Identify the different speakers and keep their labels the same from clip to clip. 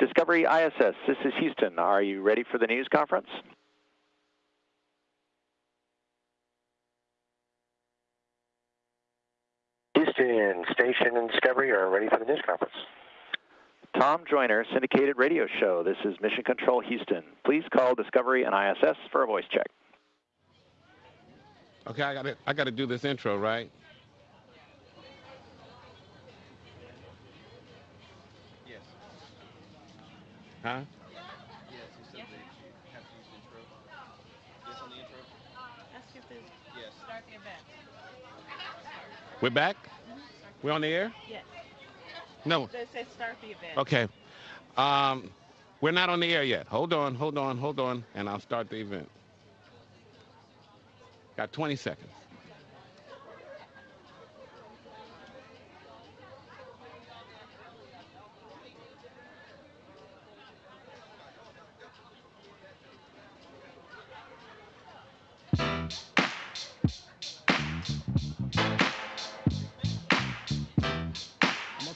Speaker 1: Discovery ISS, this is Houston. Are you ready for the news conference?
Speaker 2: Houston, station and Discovery are ready for the news conference.
Speaker 1: Tom Joyner, syndicated radio show. This is Mission Control Houston. Please call Discovery and ISS for a voice check.
Speaker 3: Okay, I got to I got to do this intro, right? Huh?
Speaker 4: Yes, you said they have to use the intro. Yes on the intro?
Speaker 5: Ask if they
Speaker 4: Yes.
Speaker 5: start the event.
Speaker 3: We're back. We're on the air.
Speaker 5: Yes.
Speaker 3: No.
Speaker 5: They say start the event.
Speaker 3: Okay. Um, we're not on the air yet. Hold on, hold on, hold on, and I'll start the event. Got 20 seconds.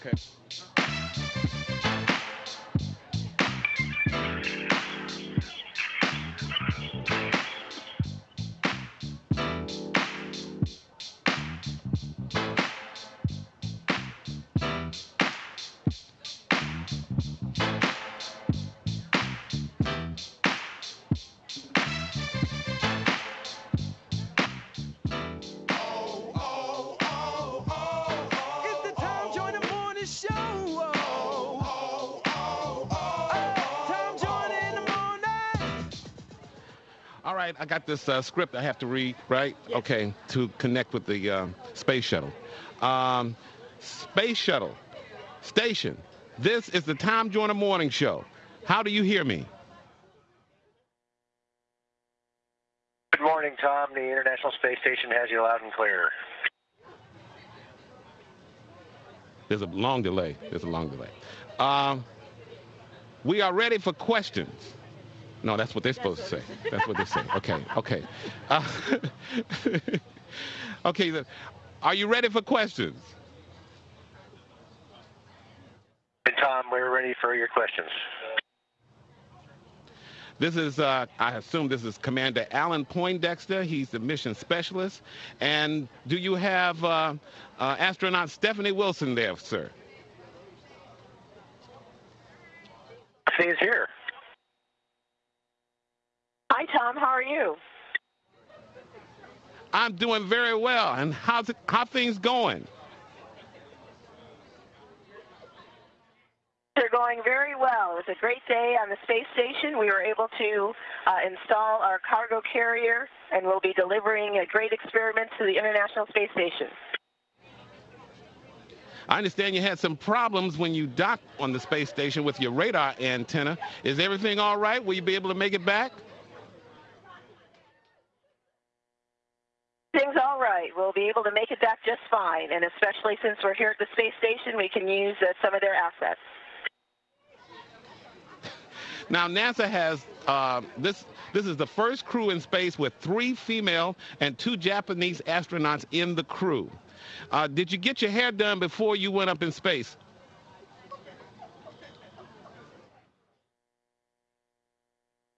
Speaker 3: Okay. All right, I got this uh, script I have to read, right? Okay, to connect with the um, space shuttle. Um, space shuttle station. This is the Tom Joyner Morning Show. How do you hear me?
Speaker 2: Good morning, Tom. The International Space Station has you loud and clear.
Speaker 3: There's a long delay. There's a long delay. Um, we are ready for questions. No, that's what they're supposed to say. That's what they say. Okay, okay. Uh, okay, then, are you ready for questions?
Speaker 2: And Tom, we're ready for your questions.
Speaker 3: This is, uh, I assume this is Commander Alan Poindexter. He's the mission specialist. And do you have uh, uh, astronaut Stephanie Wilson there, sir?
Speaker 2: Stephanie's here.
Speaker 6: Hi, Tom. How are you?
Speaker 3: I'm doing very well. And how's it, how things going?
Speaker 6: They're going very well. It was a great day on the space station. We were able to uh, install our cargo carrier, and we'll be delivering a great experiment to the International Space Station.
Speaker 3: I understand you had some problems when you docked on the space station with your radar antenna. Is everything all right? Will you be able to make it back?
Speaker 6: Things all right. We'll be able to make it back just fine, and especially since we're here at the space station, we can use uh, some of their assets.
Speaker 3: Now NASA has uh, this. This is the first crew in space with three female and two Japanese astronauts in the crew. Uh, did you get your hair done before you went up in space?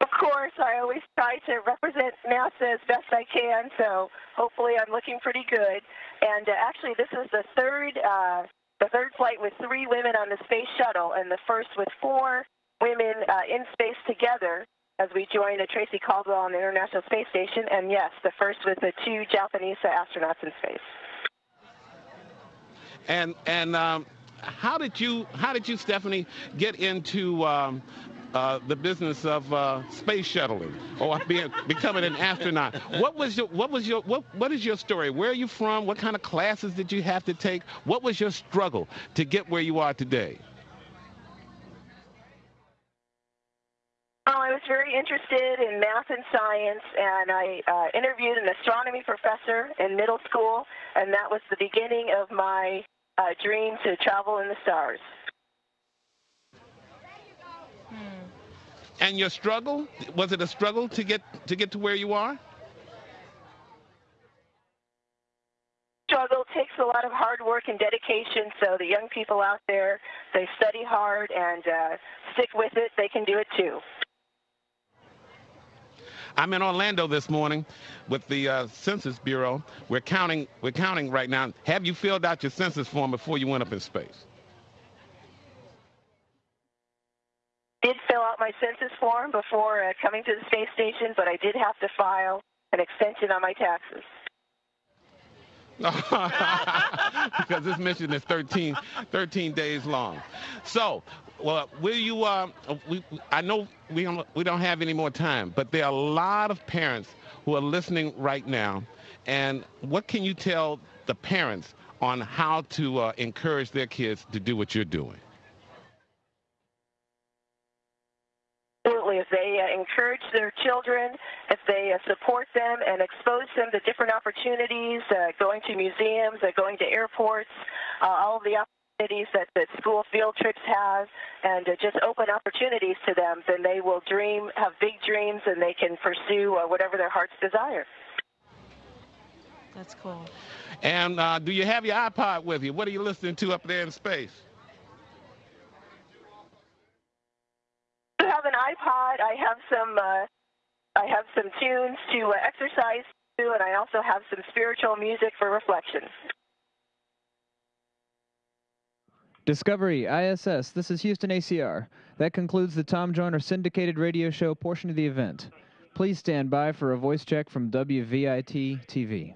Speaker 6: Of course, I always try to represent NASA as best I can, so hopefully I'm looking pretty good. And uh, actually, this is the third uh, the third flight with three women on the space shuttle, and the first with four women uh, in space together as we join Tracy Caldwell on the International Space Station. And yes, the first with the two Japanese astronauts in space.
Speaker 3: And and um, how did you how did you Stephanie get into um, uh, the business of uh, space shuttling or being becoming an astronaut? What was your what was your what what is your story? Where are you from? What kind of classes did you have to take? What was your struggle to get where you are today?
Speaker 6: Well, I was very interested in math and science, and I uh, interviewed an astronomy professor in middle school, and that was the beginning of my uh, dream to travel in the stars.
Speaker 3: And your struggle was it a struggle to get to get to where you are?
Speaker 6: Struggle takes a lot of hard work and dedication, so the young people out there they study hard and uh, stick with it, they can do it too.
Speaker 3: I'm in Orlando this morning with the uh, Census Bureau. We're counting. We're counting right now. Have you filled out your census form before you went up in space?
Speaker 6: Did fill out my census form before uh, coming to the space station, but I did have to file an extension on my taxes.
Speaker 3: because this mission is 13, 13 days long. So, well, will you? Uh, we, I know we don't, we don't have any more time, but there are a lot of parents who are listening right now. And what can you tell the parents on how to uh, encourage their kids to do what you're doing?
Speaker 6: Absolutely. If they uh, encourage their children, if they uh, support them and expose them to different opportunities, uh, going to museums, uh, going to airports, uh, all of the opportunities that, that school field trips have, and uh, just open opportunities to them, then they will dream, have big dreams, and they can pursue whatever their hearts desire.
Speaker 5: That's cool.
Speaker 3: And do you have your iPod with you? What are you listening to up there in space?
Speaker 6: Have an iPod. I have some. Uh, I have some tunes to uh, exercise to, and I also have some spiritual music for reflection.
Speaker 7: Discovery ISS. This is Houston ACR. That concludes the Tom Joyner syndicated radio show portion of the event. Please stand by for a voice check from WVIT TV.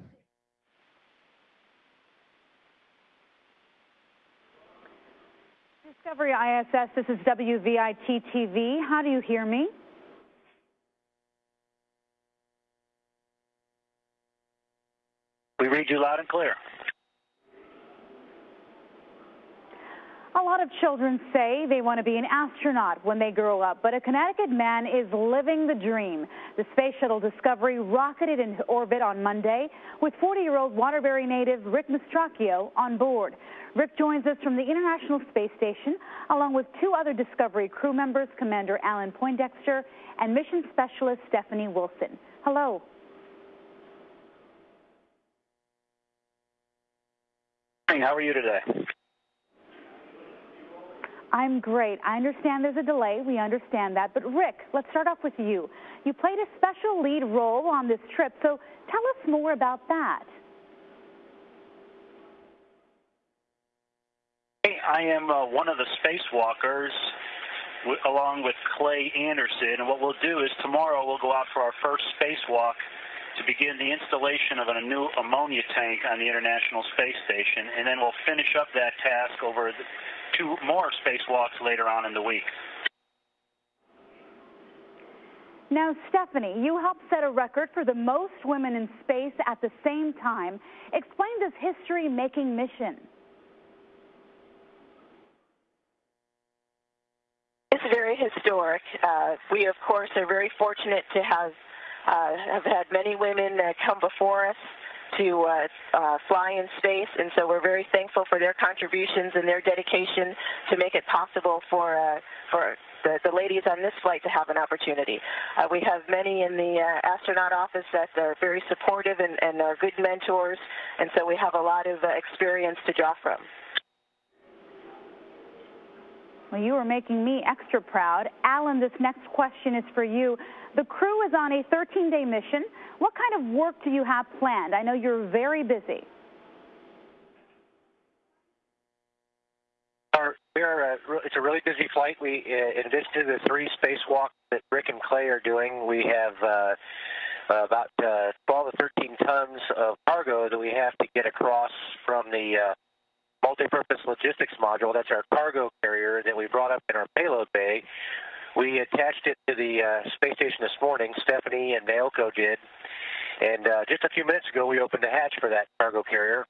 Speaker 8: Discovery ISS, this is WVIT TV. How do you hear me?
Speaker 2: We read you loud and clear.
Speaker 8: A lot of children say they want to be an astronaut when they grow up, but a Connecticut man is living the dream. The Space Shuttle Discovery rocketed into orbit on Monday with 40-year-old Waterbury native Rick Mastracchio on board. Rick joins us from the International Space Station, along with two other Discovery crew members, Commander Alan Poindexter and mission specialist Stephanie Wilson. Hello.
Speaker 2: Hey, How are you today?
Speaker 8: I'm great. I understand there's a delay. We understand that. But Rick, let's start off with you. You played a special lead role on this trip, so tell us more about that.
Speaker 9: I am uh, one of the spacewalkers along with Clay Anderson. And what we'll do is tomorrow we'll go out for our first spacewalk to begin the installation of a new ammonia tank on the International Space Station. And then we'll finish up that task over two more spacewalks later on in the week.
Speaker 8: Now, Stephanie, you helped set a record for the most women in space at the same time. Explain this history-making mission.
Speaker 6: It's very historic. Uh, we, of course, are very fortunate to have uh, have had many women uh, come before us to uh, uh, fly in space, and so we're very thankful for their contributions and their dedication to make it possible for uh, for the, the ladies on this flight to have an opportunity. Uh, we have many in the uh, astronaut office that are very supportive and, and are good mentors, and so we have a lot of uh, experience to draw from.
Speaker 8: Well, you are making me extra proud. Alan, this next question is for you. The crew is on a 13-day mission. What kind of work do you have planned? I know you're very busy.
Speaker 2: Our, we're, uh, it's a really busy flight. We, in addition to the three spacewalks that Rick and Clay are doing, we have uh, about uh, 12 to 13 tons of cargo that we have to get across from the uh, multi-purpose logistics module. That's our cargo carrier that we brought up in our payload bay. We attached it to the uh, space station this morning. Stephanie and Naoko did. And uh, just a few minutes ago, we opened the hatch for that cargo carrier.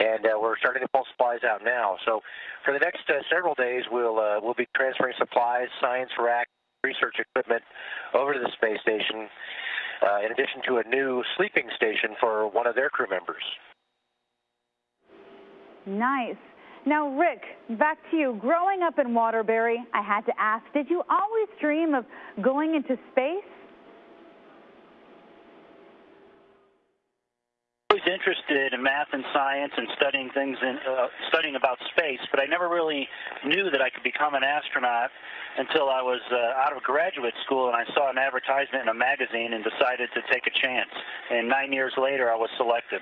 Speaker 2: And uh, we're starting to pull supplies out now. So for the next uh, several days, we'll uh, we'll be transferring supplies, science rack, research equipment over to the space station, uh, in addition to a new sleeping station for one of their crew members.
Speaker 8: Nice. Now, Rick, back to you. Growing up in Waterbury, I had to ask, did you always dream of going into space?
Speaker 2: always
Speaker 9: interested in math and science and studying things in uh, studying about space, but I never really knew that I could become an astronaut until I was uh, out of graduate school and I saw an advertisement in a magazine and decided to take a chance. And nine years later, I was selected.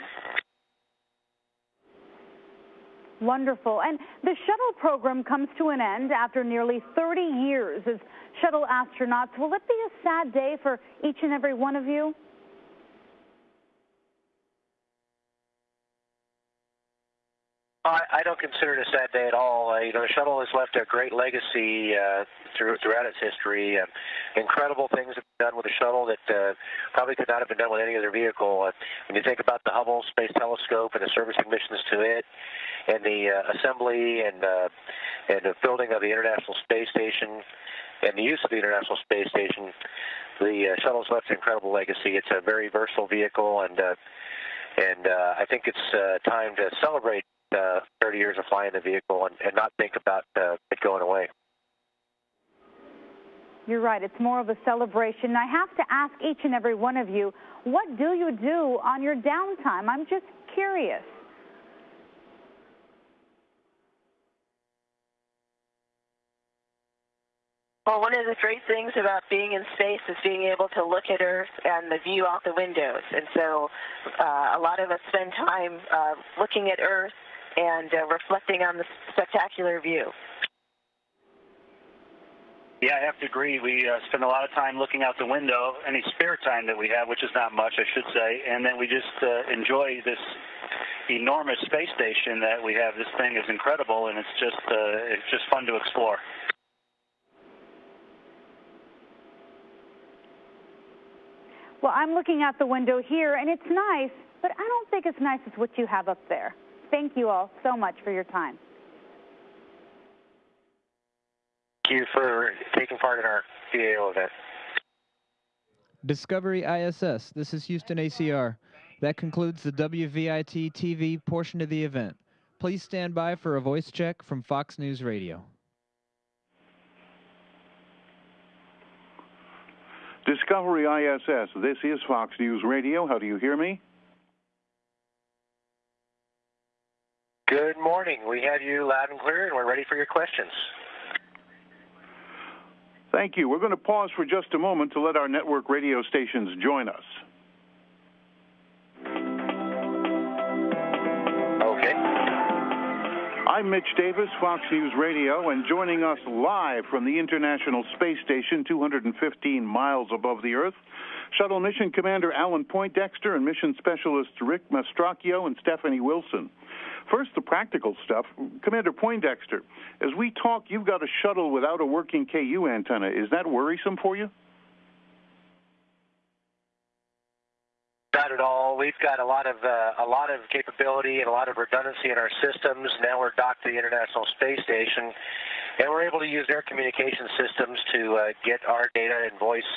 Speaker 8: Wonderful. And the shuttle program comes to an end after nearly 30 years as shuttle astronauts. Will it be a sad day for each and every one of you?
Speaker 2: I, I don't consider it a sad day at all. Uh, you know, the shuttle has left a great legacy uh, through, throughout its history. Uh, incredible things have been done with the shuttle that uh, probably could not have been done with any other vehicle. Uh, when you think about the Hubble Space Telescope and the servicing missions to it, and the uh, assembly and uh, and the building of the International Space Station, and the use of the International Space Station, the uh, shuttle's left an incredible legacy. It's a very versatile vehicle, and uh, and uh, I think it's uh, time to celebrate uh, 30 years of flying the vehicle and, and not think about uh, it going away.
Speaker 8: You're right. It's more of a celebration. I have to ask each and every one of you, what do you do on your downtime? I'm just curious.
Speaker 6: Well, one of the great things about being in space is being able to look at Earth and the view out the windows. And so uh, a lot of us spend time uh, looking at Earth and uh, reflecting on the spectacular view.
Speaker 9: Yeah, I have to agree. We uh, spend a lot of time looking out the window, any spare time that we have, which is not much, I should say, and then we just uh, enjoy this enormous space station that we have. This thing is incredible, and it's just uh, it's just fun to explore.
Speaker 8: Well, I'm looking out the window here, and it's nice, but I don't think it's nice as what you have up there. Thank you all so much for your time.
Speaker 2: Thank you for taking part in our CAO event.
Speaker 7: Discovery ISS, this is Houston ACR. That concludes the WVIT TV portion of the event. Please stand by for a voice check from Fox News Radio.
Speaker 10: Discovery ISS, this is Fox News Radio. How do you hear me?
Speaker 2: Good morning. We have you loud and clear, and we're ready for your questions.
Speaker 10: Thank you. We're going to pause for just a moment to let our network radio stations join us.
Speaker 2: Okay.
Speaker 10: I'm Mitch Davis, Fox News Radio, and joining us live from the International Space Station, 215 miles above the Earth, Shuttle Mission Commander Alan Poindexter and Mission Specialists Rick Mastracchio and Stephanie Wilson. First, the practical stuff. Commander Poindexter, as we talk, you've got a shuttle without a working KU antenna. Is that worrisome for you?
Speaker 2: Not at all. We've got a lot of uh, a lot of capability and a lot of redundancy in our systems. Now we're docked to the International Space Station, and we're able to use their communication systems to uh, get our data and voice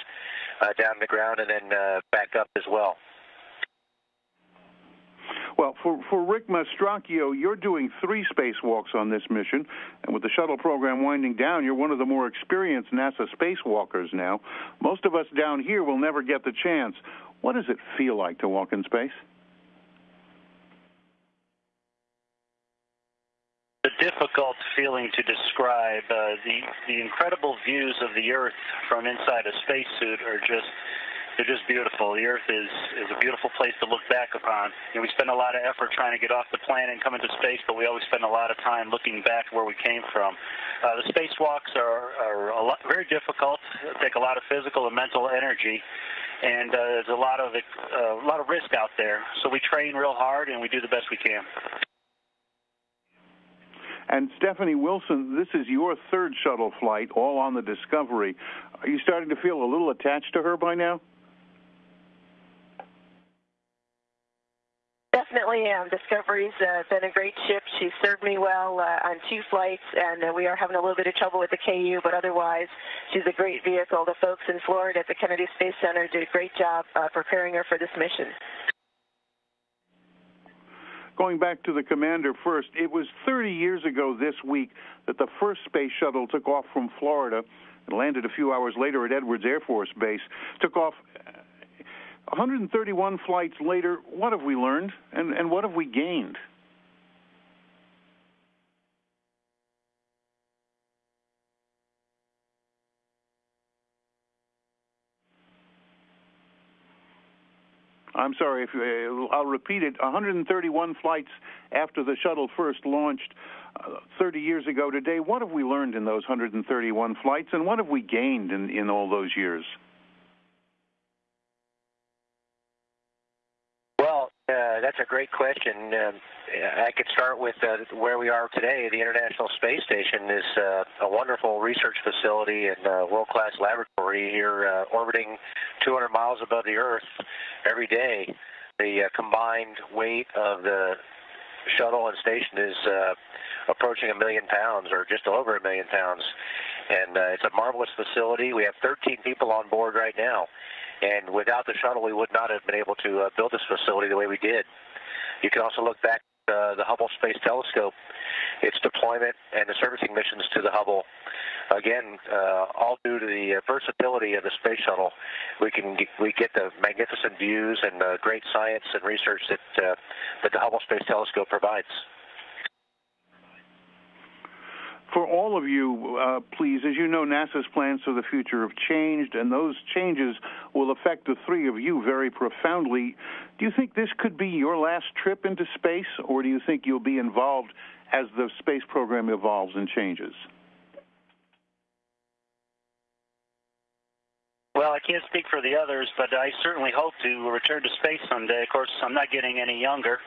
Speaker 2: uh, down the ground and then uh, back up as well.
Speaker 10: Well, for, for Rick Mastracchio, you're doing three spacewalks on this mission, and with the shuttle program winding down, you're one of the more experienced NASA spacewalkers now. Most of us down here will never get the chance. What does it feel like to walk in space?
Speaker 9: a difficult feeling to describe. Uh, the the incredible views of the Earth from inside a spacesuit are just they're just beautiful. The Earth is is a beautiful place to look back upon. You know, we spend a lot of effort trying to get off the planet and come into space, but we always spend a lot of time looking back where we came from. Uh, the spacewalks are are a lot, very difficult. Take a lot of physical and mental energy and uh, there's a lot of uh, a lot of risk out there. So we train real hard and we do the best we can.
Speaker 10: And Stephanie Wilson, this is your third shuttle flight, all on the Discovery. Are you starting to feel a little attached to her by now?
Speaker 6: Definitely am. Discovery's uh, been a great ship. She's served me well uh, on two flights, and uh, we are having a little bit of trouble with the KU, but otherwise, she's a great vehicle. The folks in Florida at the Kennedy Space Center did a great job uh, preparing her for this mission.
Speaker 10: Going back to the commander first, it was 30 years ago this week that the first space shuttle took off from Florida and landed a few hours later at Edwards Air Force Base. Took off 131 flights later, what have we learned and, and what have we gained? I'm sorry, if uh, I'll repeat it. 131 flights after the shuttle first launched uh, 30 years ago today. What have we learned in those 131 flights, and what have we gained in, in all those years?
Speaker 2: Well, that's a great question. Um, I could start with uh, where we are today. The International Space Station is uh, a wonderful research facility and uh, world-class laboratory here uh, orbiting 200 miles above the Earth every day. The uh, combined weight of the shuttle and station is uh, approaching a million pounds or just over a million pounds. And it's a marvelous facility. We have 13 people on board right now. And without the shuttle, we would not have been able to build this facility the way we did. You can also look back uh, the Hubble Space Telescope, its deployment, and the servicing missions to the Hubble. Again, uh, all due to the versatility of the space shuttle, we can get, we get the magnificent views and uh, great science and research that uh, that the Hubble Space Telescope provides
Speaker 10: for all of you, uh, please, as you know, NASA's plans for the future have changed, and those changes will affect the three of you very profoundly. Do you think this could be your last trip into space, or do you think you'll be involved as the space program evolves and changes?
Speaker 9: Well, I can't speak for the others, but I certainly hope to return to space someday. Of course, I'm not getting any younger,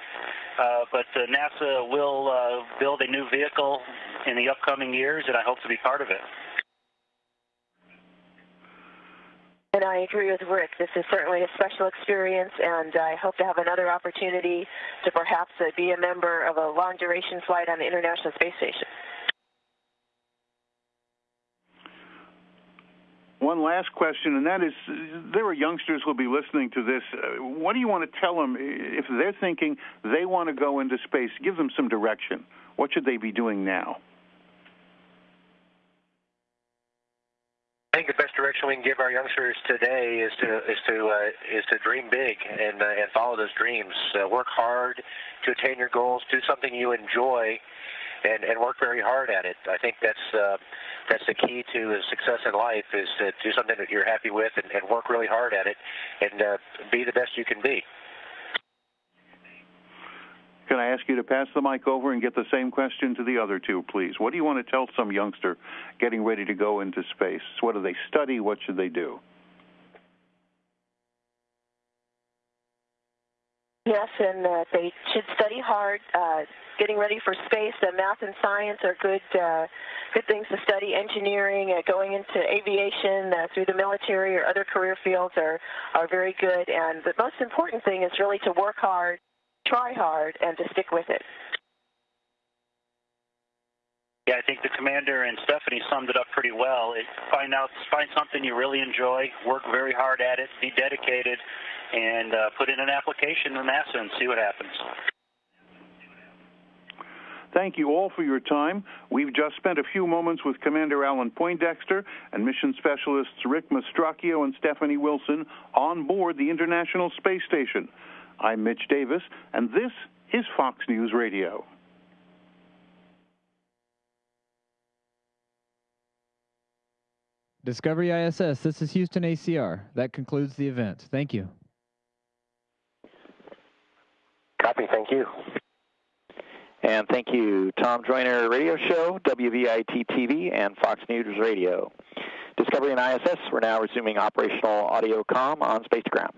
Speaker 9: uh, but uh, NASA will uh, build a new vehicle in the upcoming years, and I hope to be part of it.
Speaker 6: And I agree with Rick. This is certainly a special experience, and I hope to have another opportunity to perhaps uh, be a member of a long duration flight on the International Space Station.
Speaker 10: One last question, and that is there are youngsters who'll be listening to this. Uh, what do you want to tell them if they're thinking they want to go into space? Give them some direction. What should they be doing now?
Speaker 2: I think the best direction we can give our youngsters today is to is to uh, is to dream big and uh, and follow those dreams. Uh, work hard to attain your goals. Do something you enjoy, and and work very hard at it. I think that's uh, that's the key to success in life is to do something that you're happy with and, and work really hard at it and uh, be the best you can be.
Speaker 10: Can I ask you to pass the mic over and get the same question to the other two, please? What do you want to tell some youngster getting ready to go into space? What do they study? What should they do?
Speaker 6: Yes, and uh, they should study hard. Uh, getting ready for space, uh, math and science are good uh, good things to study. Engineering, uh, going into aviation uh, through the military or other career fields are are very good. And the most important thing is really to work hard, try hard, and to stick with it.
Speaker 9: Yeah, I think the commander and Stephanie summed it up pretty well. It, find out, find something you really enjoy, work very hard at it, be dedicated, and uh, put in an application to NASA and see what happens.
Speaker 10: Thank you all for your time. We've just spent a few moments with Commander Alan Poindexter and mission specialists Rick Mastracchio and Stephanie Wilson on board the International Space Station. I'm Mitch Davis, and this is Fox News Radio.
Speaker 7: Discovery ISS, this is Houston ACR. That concludes the event. Thank you.
Speaker 2: Copy, thank you.
Speaker 1: And thank you, Tom Joyner Radio Show, WVIT TV, and Fox News Radio. Discovery and ISS, we're now resuming operational audio com on spacecraft.